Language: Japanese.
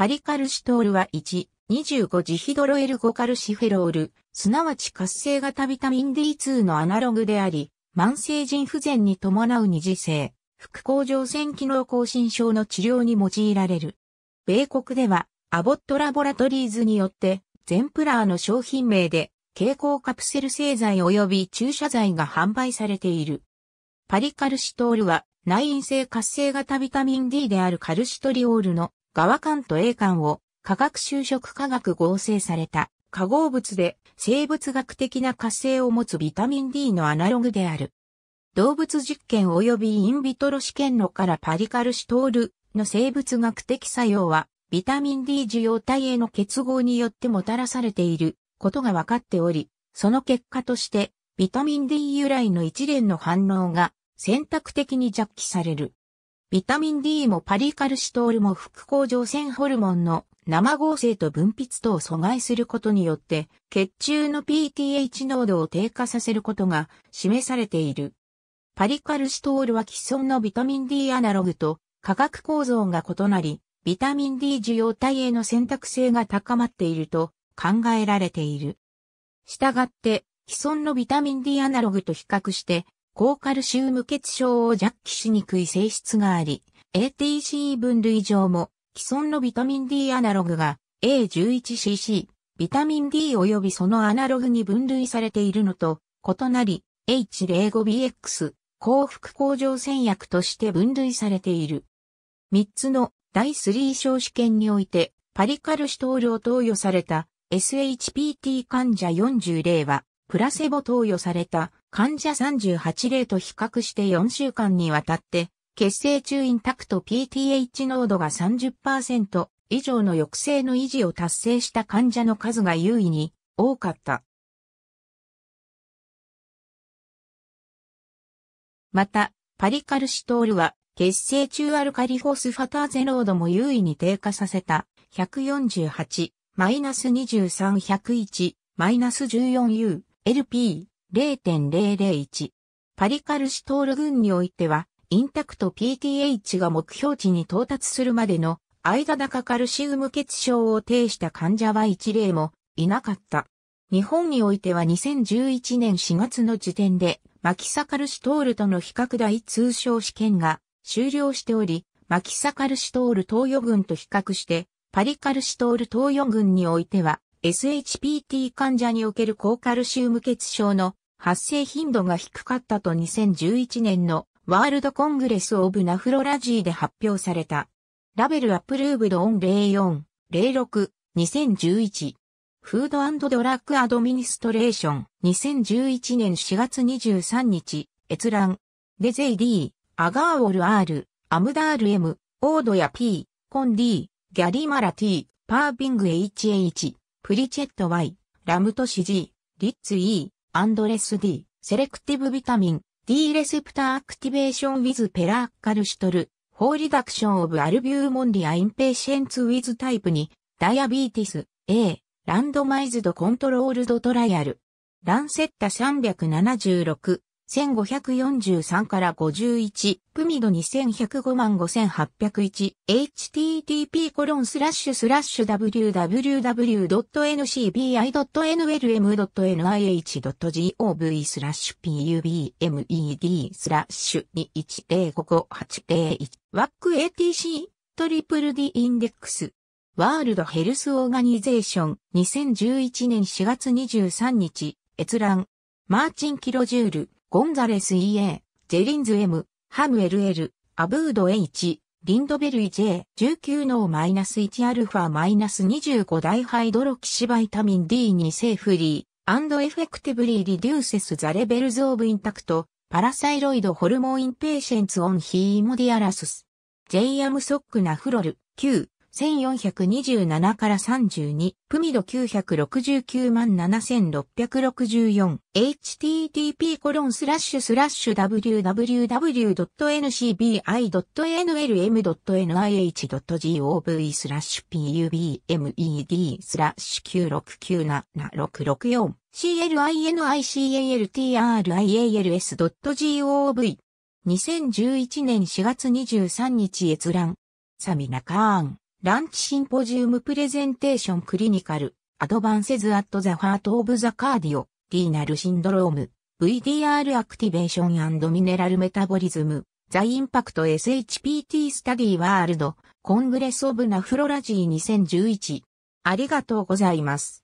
パリカルシトールは1、25ジヒドロエル5カルシフェロール、すなわち活性型ビタミン D2 のアナログであり、慢性腎不全に伴う二次性、副甲状腺機能亢進症の治療に用いられる。米国では、アボットラボラトリーズによって、ゼンプラーの商品名で、蛍光カプセル製剤及び注射剤が販売されている。パリカルシトールは、内因性活性型ビタミン D であるカルシトリオールの側管と A 管を化学修飾化学合成された化合物で生物学的な活性を持つビタミン D のアナログである。動物実験及びインビトロ試験のからパリカルシトールの生物学的作用はビタミン D 受容体への結合によってもたらされていることが分かっており、その結果としてビタミン D 由来の一連の反応が選択的に着記される。ビタミン D もパリカルシトールも副甲状腺ホルモンの生合成と分泌とを阻害することによって、血中の PTH 濃度を低下させることが示されている。パリカルシトールは既存のビタミン D アナログと化学構造が異なり、ビタミン D 受容体への選択性が高まっていると考えられている。したがって、既存のビタミン D アナログと比較して、高カルシウム血症を弱気しにくい性質があり、ATC 分類上も既存のビタミン D アナログが A11cc、ビタミン D 及びそのアナログに分類されているのと異なり H05BX、幸福甲状腺薬として分類されている。3つの第3小試験においてパリカルシトールを投与された SHPT 患者40例はプラセボ投与された患者38例と比較して4週間にわたって血清中インタクト PTH 濃度が30%以上の抑制の維持を達成した患者の数が優位に多かった。また、パリカルシトールは血清中アルカリフォスファターゼ濃度も優位に低下させた148、マイナス23、101、マイナス 14U、LP、0.001。パリカルシトール群においては、インタクト PTH が目標値に到達するまでの間高カルシウム血症を呈した患者は一例もいなかった。日本においては2011年4月の時点でマキサカルシトールとの比較大通称試験が終了しており、マキサカルシトール投与群と比較してパリカルシトール投与群においては SHPT 患者における高カルシウム血症の発生頻度が低かったと2011年の World Congress of Nephrology で発表された。 Label approved on 04、06、2011。 Food Drug Administration、2011年4月23日、閲覧。 de Zeeuw D、 Agarwal R、 Amdahl M、 Audhya P、 Coyne D、 Garimella T、 Parving HH、Pritchett Y、 Remuzzi G、 Ritz E、 Andress D、 Selective Vitamin、D Receptor Activation with Paricalcitol、for Reduction of Albuminuria in Patients with Type 2、Diabetes、a、Randomized Controlled Trial。 Lancet 376、1543から51、 PMID 2105万5801、http コロンスラッシュスラッシュ www.ncbi.nlm.nih.gov スラッシュ pubmed スラッシュ2105581ワック ATC トリプル D インデックスワールドヘルスオーガニゼーション2011年4月23日閲覧。 Martin キロジュール。 González EA、 Gellens M、 Hamm LL、 Abboud H、 Lindberg J、19 nor マイナス1アルファマイナス25 dihydroxyvitamin D2 safely、and effectively reduces the levels of intact、parathyroid hormone in patients on hemodialysis。J アムソックナフロル、9、1427から32、プミド969万7664、http コロンスラッシュスラッシュ www.ncbi.nlm.nih.gov スラッシュ pubmed スラッシュ9697664 clinicaltrials.gov 2011年4月23日閲覧サミナカーンランチシンポジウムプレゼンテーションクリニカル、アドバンセズアットザハートオブザカーディオ、リーナルシンドローム、VDR アクティベーションミネラルメタボリズム、ザインパクト SHPT スタディワールド、コングレスオブナフロラジー2011。ありがとうございます。